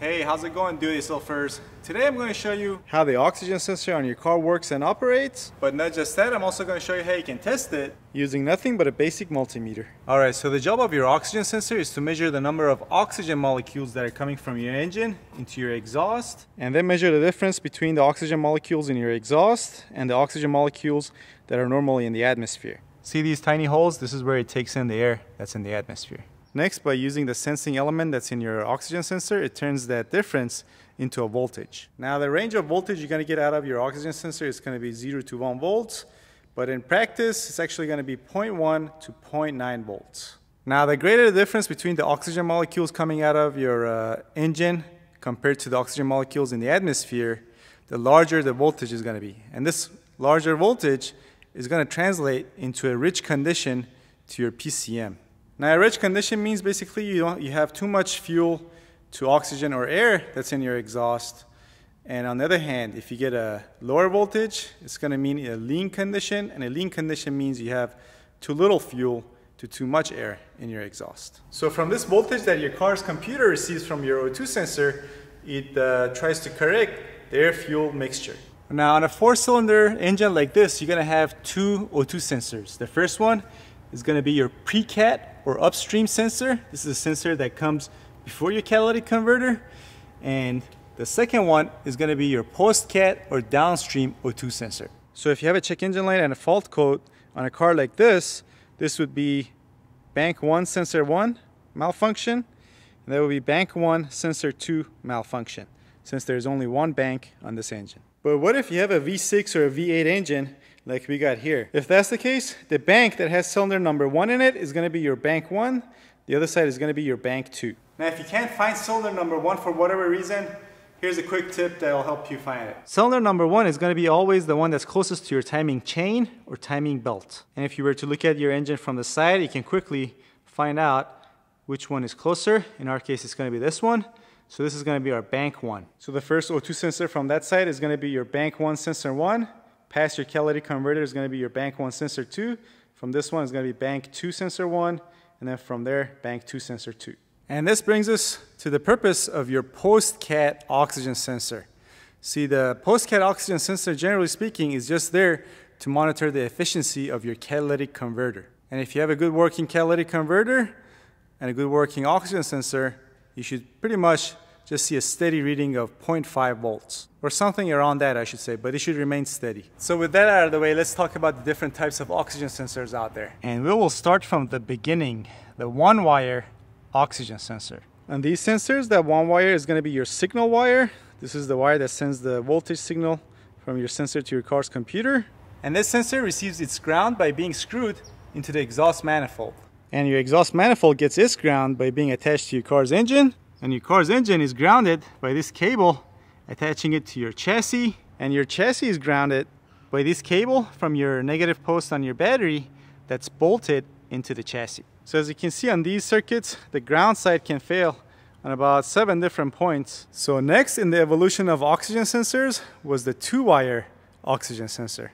Hey, how's it going, do-it-yourselfers? Today I'm going to show you how the oxygen sensor on your car works and operates. But not just that, I'm also going to show you how you can test it using nothing but a basic multimeter. Alright, so the job of your oxygen sensor is to measure the number of oxygen molecules that are coming from your engine into your exhaust and then measure the difference between the oxygen molecules in your exhaust and the oxygen molecules that are normally in the atmosphere. See these tiny holes? This is where it takes in the air that's in the atmosphere. Next, by using the sensing element that's in your oxygen sensor, it turns that difference into a voltage. Now, the range of voltage you're going to get out of your oxygen sensor is going to be 0 to 1 volts, but in practice, it's actually going to be 0.1 to 0.9 volts. Now, the greater the difference between the oxygen molecules coming out of your uh, engine compared to the oxygen molecules in the atmosphere, the larger the voltage is going to be. And this larger voltage is going to translate into a rich condition to your PCM. Now, a rich condition means basically you, don't, you have too much fuel to oxygen or air that's in your exhaust. And on the other hand, if you get a lower voltage, it's going to mean a lean condition. And a lean condition means you have too little fuel to too much air in your exhaust. So from this voltage that your car's computer receives from your O2 sensor, it uh, tries to correct the air-fuel mixture. Now on a four-cylinder engine like this, you're going to have two O2 sensors. The first one is going to be your pre-cat or upstream sensor. This is a sensor that comes before your catalytic converter. And the second one is going to be your post-cat or downstream O2 sensor. So if you have a check engine light and a fault code on a car like this, this would be bank 1 sensor 1 malfunction, and that would be bank 1 sensor 2 malfunction, since there's only one bank on this engine. But what if you have a V6 or a V8 engine like we got here. If that's the case, the bank that has cylinder number one in it is gonna be your bank one. The other side is gonna be your bank two. Now, if you can't find cylinder number one for whatever reason, here's a quick tip that will help you find it. Cylinder number one is gonna be always the one that's closest to your timing chain or timing belt. And if you were to look at your engine from the side, you can quickly find out which one is closer. In our case, it's gonna be this one. So this is gonna be our bank one. So the first O2 sensor from that side is gonna be your bank one sensor one. Past your catalytic converter is going to be your bank 1 sensor 2. From this one is going to be bank 2 sensor 1. And then from there, bank 2 sensor 2. And this brings us to the purpose of your post-cat oxygen sensor. See, the post-cat oxygen sensor, generally speaking, is just there to monitor the efficiency of your catalytic converter. And if you have a good working catalytic converter and a good working oxygen sensor, you should pretty much just see a steady reading of 0.5 volts or something around that I should say but it should remain steady. So with that out of the way let's talk about the different types of oxygen sensors out there. And we will start from the beginning the one wire oxygen sensor. And these sensors that one wire is going to be your signal wire. This is the wire that sends the voltage signal from your sensor to your car's computer. And this sensor receives its ground by being screwed into the exhaust manifold. And your exhaust manifold gets its ground by being attached to your car's engine and your car's engine is grounded by this cable attaching it to your chassis and your chassis is grounded by this cable from your negative post on your battery that's bolted into the chassis. So as you can see on these circuits, the ground side can fail on about seven different points. So next in the evolution of oxygen sensors was the two-wire oxygen sensor.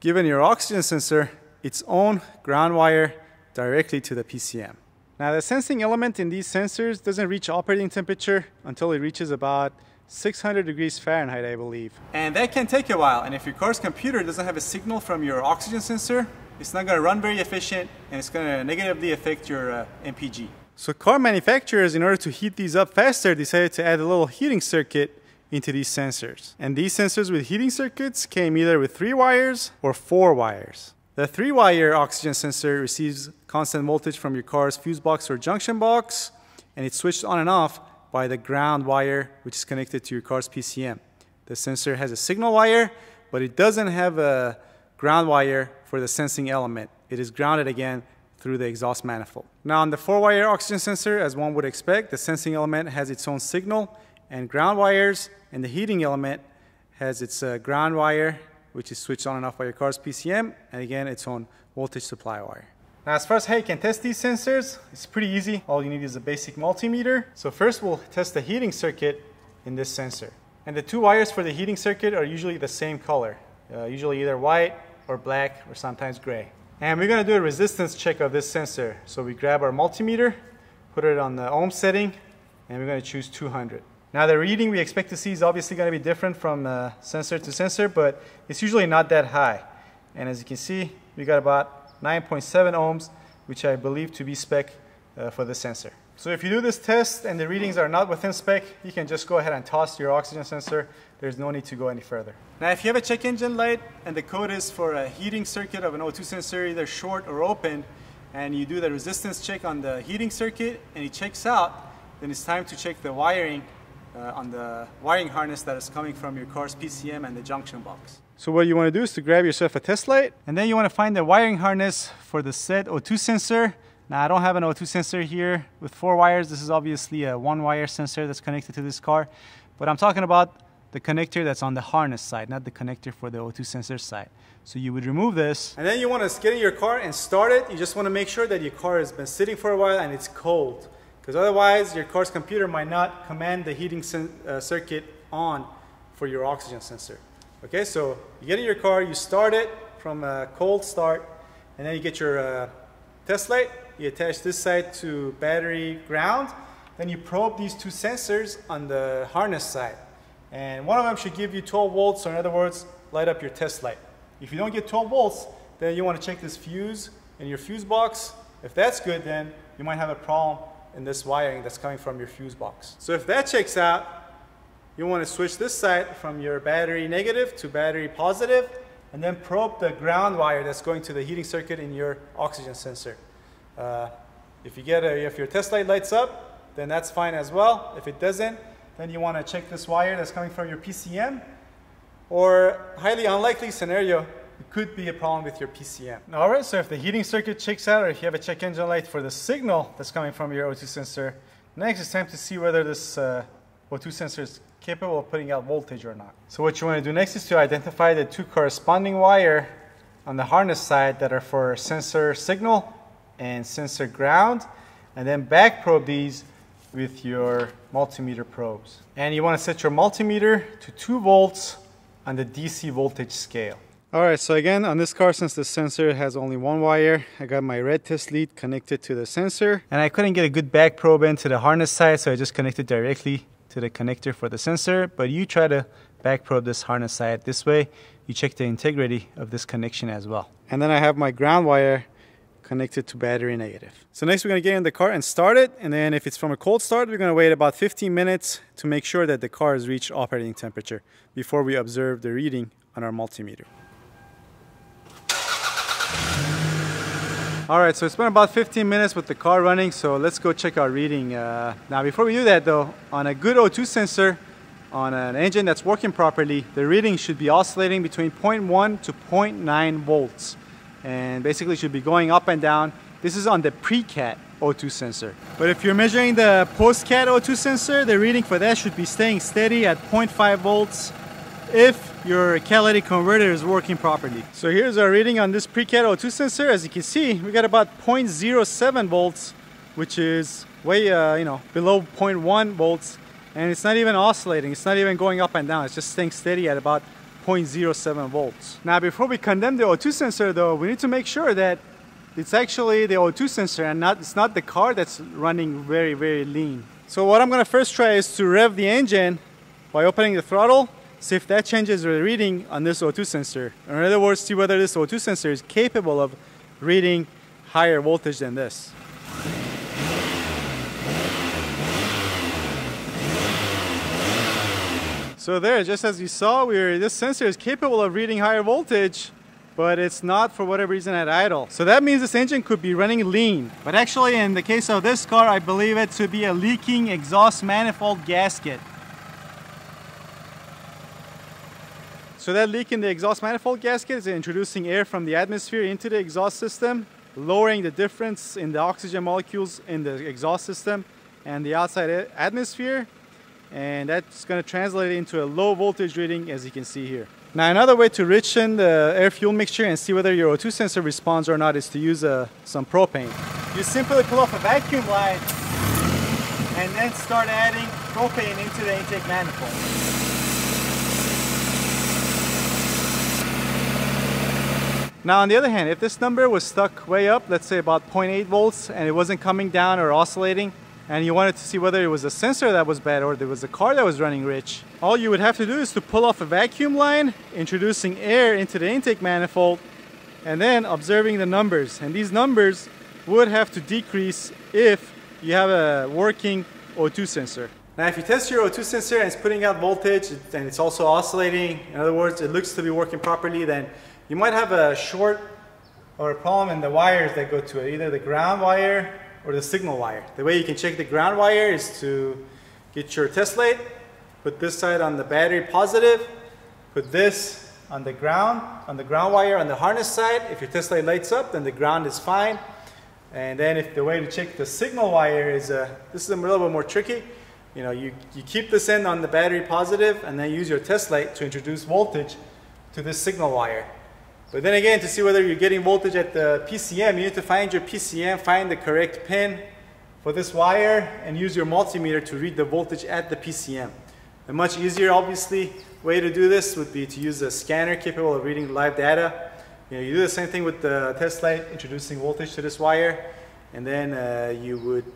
Given your oxygen sensor its own ground wire directly to the PCM. Now the sensing element in these sensors doesn't reach operating temperature until it reaches about 600 degrees Fahrenheit, I believe. And that can take a while. And if your car's computer doesn't have a signal from your oxygen sensor, it's not going to run very efficient and it's going to negatively affect your uh, MPG. So car manufacturers, in order to heat these up faster, decided to add a little heating circuit into these sensors. And these sensors with heating circuits came either with three wires or four wires. The three-wire oxygen sensor receives constant voltage from your car's fuse box or junction box, and it's switched on and off by the ground wire, which is connected to your car's PCM. The sensor has a signal wire, but it doesn't have a ground wire for the sensing element. It is grounded again through the exhaust manifold. Now on the four-wire oxygen sensor, as one would expect, the sensing element has its own signal and ground wires, and the heating element has its uh, ground wire which is switched on and off by your car's PCM, and again, its on voltage supply wire. Now, as far as how you can test these sensors, it's pretty easy. All you need is a basic multimeter. So first we'll test the heating circuit in this sensor. And the two wires for the heating circuit are usually the same color, uh, usually either white or black or sometimes gray. And we're gonna do a resistance check of this sensor. So we grab our multimeter, put it on the ohm setting, and we're gonna choose 200. Now the reading we expect to see is obviously going to be different from uh, sensor to sensor, but it's usually not that high. And as you can see, we got about 9.7 ohms, which I believe to be spec uh, for the sensor. So if you do this test and the readings are not within spec, you can just go ahead and toss your oxygen sensor. There's no need to go any further. Now if you have a check engine light and the code is for a heating circuit of an O2 sensor either short or open, and you do the resistance check on the heating circuit and it checks out, then it's time to check the wiring uh, on the wiring harness that is coming from your car's PCM and the junction box. So what you want to do is to grab yourself a test light and then you want to find the wiring harness for the said O2 sensor. Now I don't have an O2 sensor here with four wires. This is obviously a one wire sensor that's connected to this car. But I'm talking about the connector that's on the harness side, not the connector for the O2 sensor side. So you would remove this. And then you want to get in your car and start it. You just want to make sure that your car has been sitting for a while and it's cold because otherwise your car's computer might not command the heating uh, circuit on for your oxygen sensor. Okay, so you get in your car, you start it from a cold start, and then you get your uh, test light, you attach this side to battery ground, then you probe these two sensors on the harness side. And one of them should give you 12 volts, or in other words, light up your test light. If you don't get 12 volts, then you want to check this fuse in your fuse box. If that's good, then you might have a problem in this wiring that's coming from your fuse box. So if that checks out, you want to switch this side from your battery negative to battery positive and then probe the ground wire that's going to the heating circuit in your oxygen sensor. Uh, if you get a, if your test light lights up, then that's fine as well. If it doesn't, then you want to check this wire that's coming from your PCM. Or highly unlikely scenario, it could be a problem with your PCM. All right, so if the heating circuit checks out or if you have a check engine light for the signal that's coming from your O2 sensor, next it's time to see whether this uh, O2 sensor is capable of putting out voltage or not. So what you want to do next is to identify the two corresponding wire on the harness side that are for sensor signal and sensor ground, and then back probe these with your multimeter probes. And you want to set your multimeter to 2 volts on the DC voltage scale. Alright, so again, on this car, since the sensor has only one wire, I got my red test lead connected to the sensor. And I couldn't get a good back probe into the harness side, so I just connected directly to the connector for the sensor. But you try to back probe this harness side this way, you check the integrity of this connection as well. And then I have my ground wire connected to battery negative. So next we're gonna get in the car and start it. And then if it's from a cold start, we're gonna wait about 15 minutes to make sure that the car has reached operating temperature before we observe the reading on our multimeter. All right, so it's been about 15 minutes with the car running, so let's go check our reading. Uh, now, before we do that though, on a good O2 sensor, on an engine that's working properly, the reading should be oscillating between 0.1 to 0.9 volts. And basically should be going up and down. This is on the pre-cat O2 sensor. But if you're measuring the post-cat O2 sensor, the reading for that should be staying steady at 0.5 volts if your catalytic converter is working properly. So here's our reading on this pre-cat O2 sensor. As you can see, we got about 0.07 volts, which is way, uh, you know, below 0.1 volts. And it's not even oscillating. It's not even going up and down. It's just staying steady at about 0.07 volts. Now, before we condemn the O2 sensor though, we need to make sure that it's actually the O2 sensor and not, it's not the car that's running very, very lean. So what I'm gonna first try is to rev the engine by opening the throttle see if that changes the reading on this O2 sensor. In other words, see whether this O2 sensor is capable of reading higher voltage than this. So there, just as you saw, we're, this sensor is capable of reading higher voltage, but it's not for whatever reason at idle. So that means this engine could be running lean. But actually in the case of this car, I believe it to be a leaking exhaust manifold gasket. So that leak in the exhaust manifold gasket is introducing air from the atmosphere into the exhaust system, lowering the difference in the oxygen molecules in the exhaust system and the outside atmosphere. And that's going to translate into a low voltage reading as you can see here. Now another way to richen the air fuel mixture and see whether your O2 sensor responds or not is to use uh, some propane. You simply pull off a vacuum line and then start adding propane into the intake manifold. Now on the other hand, if this number was stuck way up, let's say about 0.8 volts, and it wasn't coming down or oscillating, and you wanted to see whether it was a sensor that was bad or there was a car that was running rich, all you would have to do is to pull off a vacuum line, introducing air into the intake manifold, and then observing the numbers. And these numbers would have to decrease if you have a working O2 sensor. Now if you test your O2 sensor and it's putting out voltage and it's also oscillating, in other words, it looks to be working properly, then you might have a short or a problem in the wires that go to it, either the ground wire or the signal wire. The way you can check the ground wire is to get your test light, put this side on the battery positive, put this on the ground, on the ground wire on the harness side. If your test light lights up, then the ground is fine. And then if the way to check the signal wire is, uh, this is a little bit more tricky. You know, you, you keep this end on the battery positive and then use your test light to introduce voltage to this signal wire. But then again, to see whether you're getting voltage at the PCM, you need to find your PCM, find the correct pin for this wire, and use your multimeter to read the voltage at the PCM. A much easier, obviously, way to do this would be to use a scanner capable of reading live data. You know, you do the same thing with the test light, introducing voltage to this wire, and then uh, you would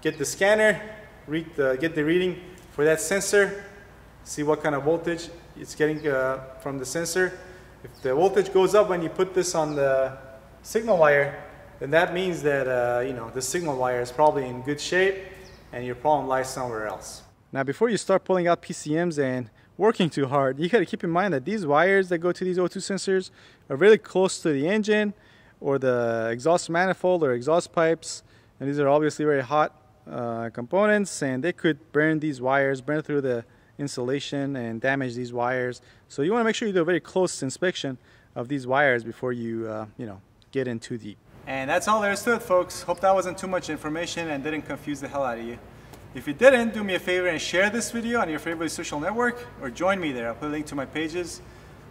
get the scanner, read the, get the reading for that sensor, see what kind of voltage it's getting uh, from the sensor, if the voltage goes up when you put this on the signal wire, then that means that uh, you know the signal wire is probably in good shape and your problem lies somewhere else. Now before you start pulling out PCMs and working too hard, you got to keep in mind that these wires that go to these O2 sensors are really close to the engine or the exhaust manifold or exhaust pipes and these are obviously very hot uh, components and they could burn these wires, burn through the insulation and damage these wires. So you want to make sure you do a very close inspection of these wires before you, uh, you know, get in too deep. And that's all there is to it, folks. Hope that wasn't too much information and didn't confuse the hell out of you. If you didn't, do me a favor and share this video on your favorite social network or join me there. I'll put a link to my pages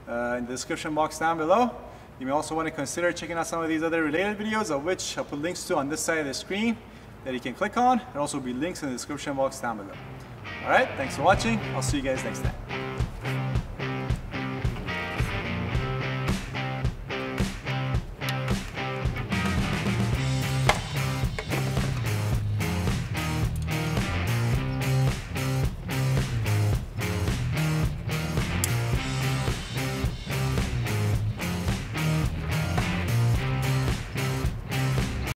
uh, in the description box down below. You may also want to consider checking out some of these other related videos of which I'll put links to on this side of the screen that you can click on. There'll also be links in the description box down below. Alright, thanks for watching. I'll see you guys next time.